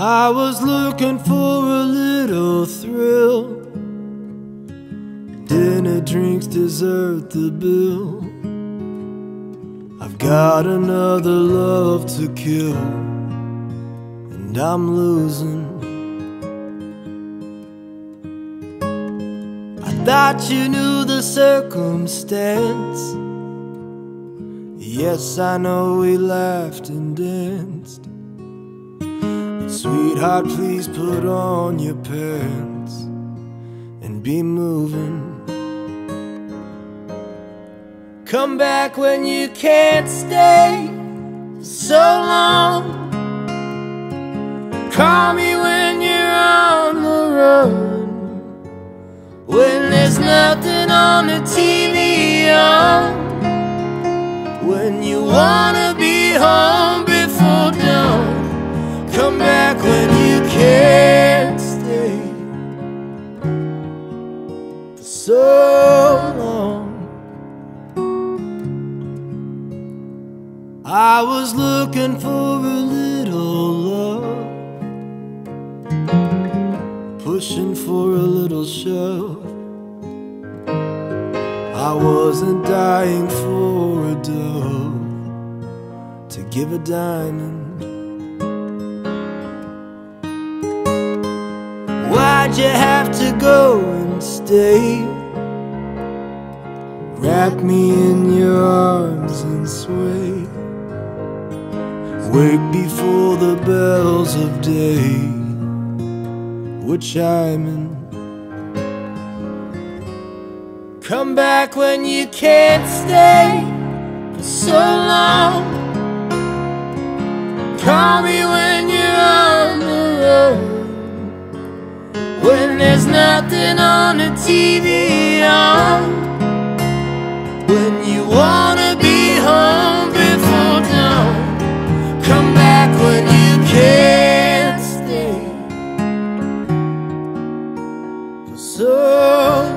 I was looking for a little thrill. Dinner, drinks, dessert, the bill. I've got another love to kill, and I'm losing. I thought you knew the circumstance. Yes, I know we laughed and danced. Sweetheart, please put on your pants and be moving. Come back when you can't stay so long. Call me when you're on the run. When there's nothing on the TV on. When you wanna Back when you can't stay for so long. I was looking for a little love, pushing for a little shove. I wasn't dying for a dove to give a diamond. Why'd you have to go and stay? Wrap me in your arms and sway. Wake before the bells of day were chiming. Come back when you can't stay for so long. Call me when There's nothing on the TV on. When you wanna be home before dawn. Come back when you can't stay so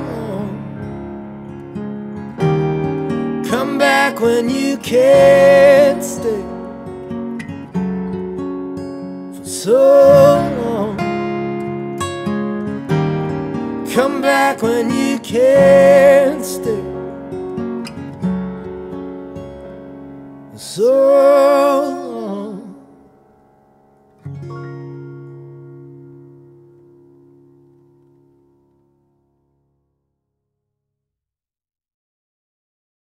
long. Come back when you can't when you can't stay.